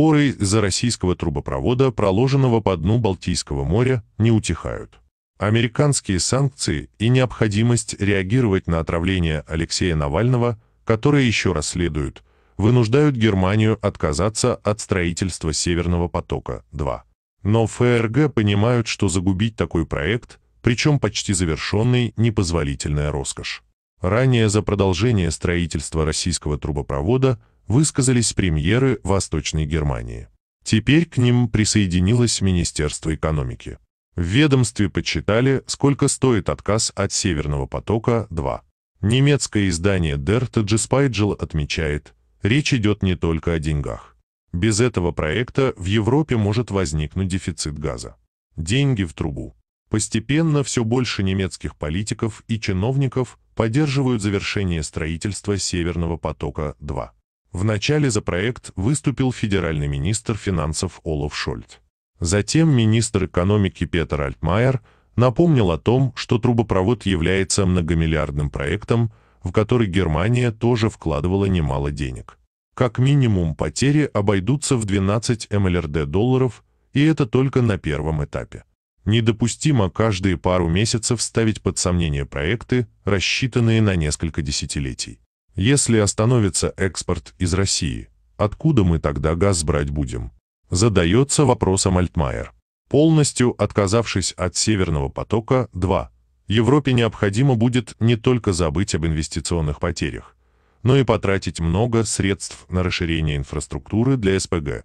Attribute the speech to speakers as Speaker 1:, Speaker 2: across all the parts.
Speaker 1: споры из-за российского трубопровода, проложенного по дну Балтийского моря, не утихают. Американские санкции и необходимость реагировать на отравление Алексея Навального, которое еще расследуют, вынуждают Германию отказаться от строительства Северного потока-2. Но ФРГ понимают, что загубить такой проект, причем почти завершенный, непозволительная роскошь. Ранее за продолжение строительства российского трубопровода высказались премьеры Восточной Германии. Теперь к ним присоединилось Министерство экономики. В ведомстве подсчитали, сколько стоит отказ от Северного потока-2. Немецкое издание Der Tagesspiegel отмечает, речь идет не только о деньгах. Без этого проекта в Европе может возникнуть дефицит газа. Деньги в трубу. Постепенно все больше немецких политиков и чиновников поддерживают завершение строительства Северного потока-2. Вначале за проект выступил федеральный министр финансов Олаф Шольц. Затем министр экономики Петер Альтмайер напомнил о том, что трубопровод является многомиллиардным проектом, в который Германия тоже вкладывала немало денег. Как минимум потери обойдутся в 12 млрд долларов, и это только на первом этапе. Недопустимо каждые пару месяцев ставить под сомнение проекты, рассчитанные на несколько десятилетий. Если остановится экспорт из России, откуда мы тогда газ брать будем? задается вопросом Альтмайер. Полностью отказавшись от Северного потока-2, Европе необходимо будет не только забыть об инвестиционных потерях, но и потратить много средств на расширение инфраструктуры для СПГ.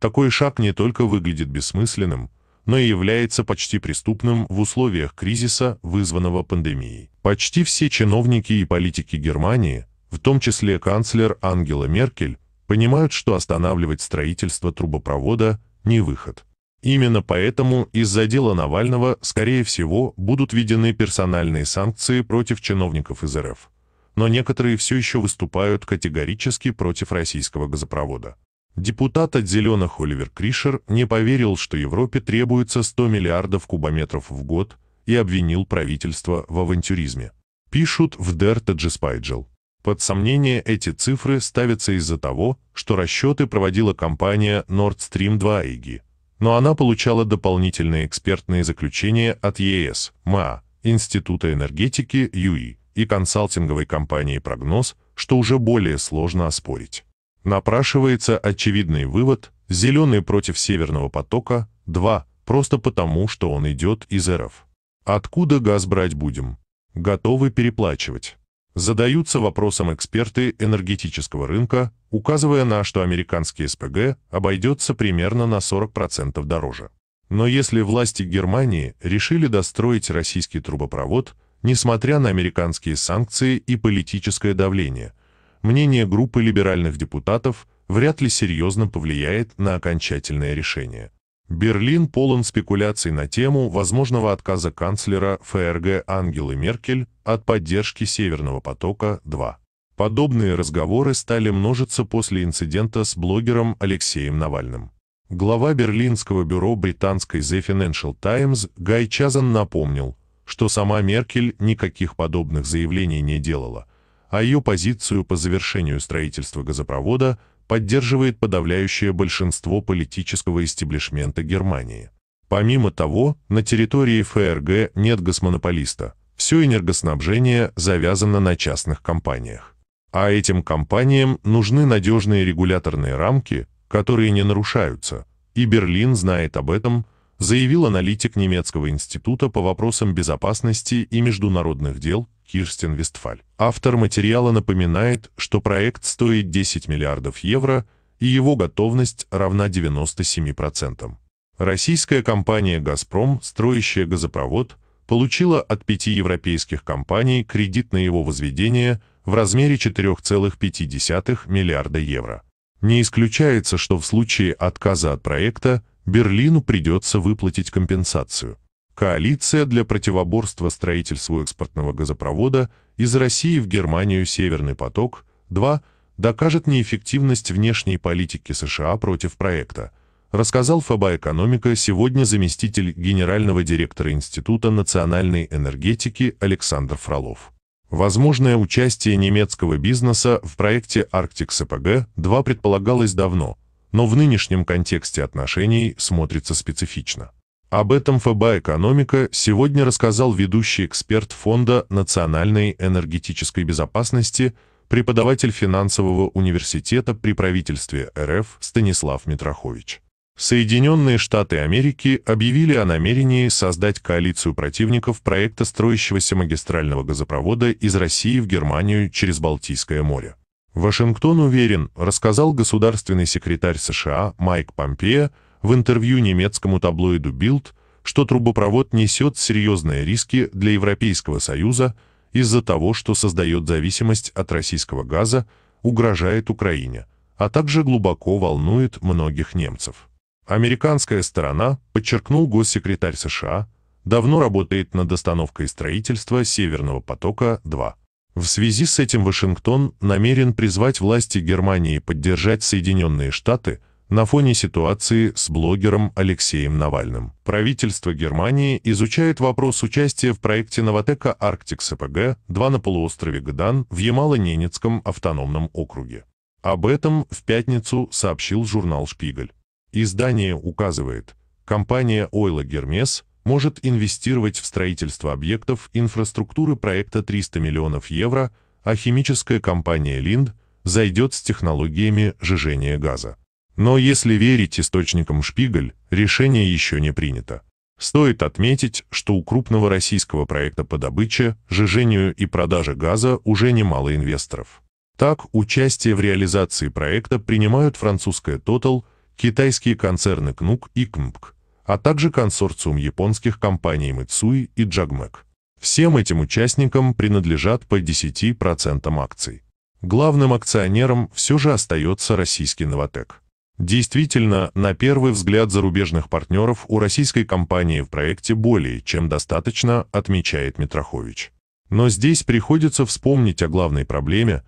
Speaker 1: Такой шаг не только выглядит бессмысленным, но и является почти преступным в условиях кризиса, вызванного пандемией. Почти все чиновники и политики Германии, в том числе канцлер Ангела Меркель, понимают, что останавливать строительство трубопровода – не выход. Именно поэтому из-за дела Навального, скорее всего, будут введены персональные санкции против чиновников из РФ. Но некоторые все еще выступают категорически против российского газопровода. Депутат от «Зеленых» Оливер Кришер не поверил, что Европе требуется 100 миллиардов кубометров в год и обвинил правительство в авантюризме. Пишут в Der Tagesspiegel. Под сомнение эти цифры ставятся из-за того, что расчеты проводила компания Nord Stream 2 EG. Но она получала дополнительные экспертные заключения от ЕС, МА, Института энергетики ЮИ и консалтинговой компании «Прогноз», что уже более сложно оспорить. Напрашивается очевидный вывод «Зеленый против Северного потока» 2 просто потому, что он идет из РФ. Откуда газ брать будем? Готовы переплачивать. Задаются вопросом эксперты энергетического рынка, указывая на, что американский СПГ обойдется примерно на 40% дороже. Но если власти Германии решили достроить российский трубопровод, несмотря на американские санкции и политическое давление, мнение группы либеральных депутатов вряд ли серьезно повлияет на окончательное решение. Берлин полон спекуляций на тему возможного отказа канцлера ФРГ Ангелы Меркель от поддержки Северного потока-2. Подобные разговоры стали множиться после инцидента с блогером Алексеем Навальным. Глава берлинского бюро британской The Financial Times Гай Чазан напомнил, что сама Меркель никаких подобных заявлений не делала, а ее позицию по завершению строительства газопровода – поддерживает подавляющее большинство политического истеблишмента Германии. Помимо того, на территории ФРГ нет госмонополиста, все энергоснабжение завязано на частных компаниях. А этим компаниям нужны надежные регуляторные рамки, которые не нарушаются, и Берлин знает об этом, заявил аналитик немецкого института по вопросам безопасности и международных дел Кирстен Вестфаль. Автор материала напоминает, что проект стоит 10 миллиардов евро, и его готовность равна 97%. Российская компания «Газпром», строящая газопровод, получила от пяти европейских компаний кредит на его возведение в размере 4,5 миллиарда евро. Не исключается, что в случае отказа от проекта Берлину придется выплатить компенсацию. Коалиция для противоборства строительству экспортного газопровода из России в Германию «Северный поток-2» докажет неэффективность внешней политики США против проекта, рассказал ФАБА «Экономика» сегодня заместитель генерального директора Института национальной энергетики Александр Фролов. Возможное участие немецкого бизнеса в проекте «Арктик СПГ-2» предполагалось давно – но в нынешнем контексте отношений смотрится специфично. Об этом ФБ «Экономика» сегодня рассказал ведущий эксперт Фонда национальной энергетической безопасности, преподаватель финансового университета при правительстве РФ Станислав Митрохович. Соединенные Штаты Америки объявили о намерении создать коалицию противников проекта строящегося магистрального газопровода из России в Германию через Балтийское море. Вашингтон уверен, рассказал государственный секретарь США Майк Помпео, в интервью немецкому таблоиду Bild, что трубопровод несет серьезные риски для Европейского Союза из-за того, что создает зависимость от российского газа, угрожает Украине, а также глубоко волнует многих немцев. Американская сторона, подчеркнул госсекретарь США, давно работает над остановкой строительства Северного потока-2. В связи с этим Вашингтон намерен призвать власти Германии поддержать Соединенные Штаты – на фоне ситуации с блогером Алексеем Навальным. Правительство Германии изучает вопрос участия в проекте Новотека Арктик СПГ 2 на полуострове Гдан в Ямало-Ненецком автономном округе. Об этом в пятницу сообщил журнал «Шпигель». Издание указывает, компания Ойла Гермес может инвестировать в строительство объектов инфраструктуры проекта 300 миллионов евро, а химическая компания Линд зайдет с технологиями сжижения газа. Но если верить источникам Шпигель, решение еще не принято. Стоит отметить, что у крупного российского проекта по добыче, сжижению и продаже газа уже немало инвесторов. Так, участие в реализации проекта принимают французская Total, китайские концерны КНУК и КМПК, а также консорциум японских компаний Mitsui и JAGMEC. Всем этим участникам принадлежат по 10% акций. Главным акционером все же остается российский «Новотек». Действительно, на первый взгляд зарубежных партнеров у российской компании в проекте более чем достаточно, отмечает Митрохович. Но здесь приходится вспомнить о главной проблеме.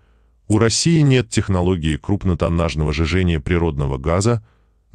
Speaker 1: У России нет технологии крупнотоннажного жижения природного газа,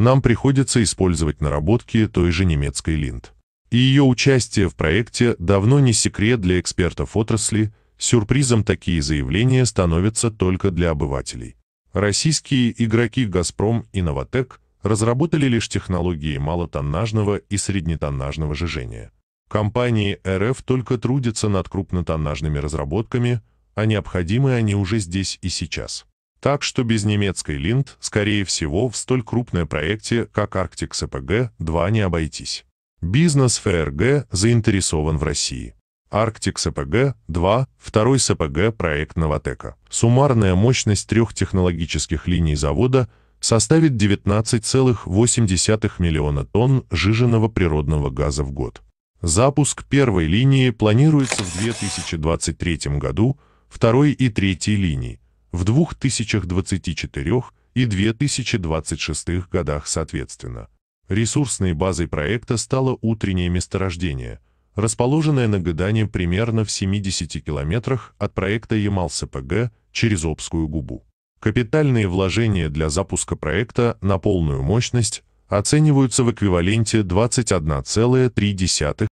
Speaker 1: нам приходится использовать наработки той же немецкой Линд. И ее участие в проекте давно не секрет для экспертов отрасли, сюрпризом такие заявления становятся только для обывателей. Российские игроки «Газпром» и «Новотек» разработали лишь технологии малотоннажного и среднетоннажного жижения. Компании РФ только трудятся над крупнотоннажными разработками, а необходимы они уже здесь и сейчас. Так что без немецкой Линд, скорее всего, в столь крупном проекте, как Арктик СПГ-2 не обойтись. Бизнес ФРГ заинтересован в России. Арктик СПГ-2, второй СПГ проект Новотека. Суммарная мощность трех технологических линий завода составит 19,8 миллиона тонн жиженного природного газа в год. Запуск первой линии планируется в 2023 году, второй и третьей линии в 2024 и 2026 годах соответственно. Ресурсной базой проекта стало утреннее месторождение – расположенная на Гадане примерно в 70 километрах от проекта Ямал-СПГ через Обскую губу. Капитальные вложения для запуска проекта на полную мощность оцениваются в эквиваленте 21,3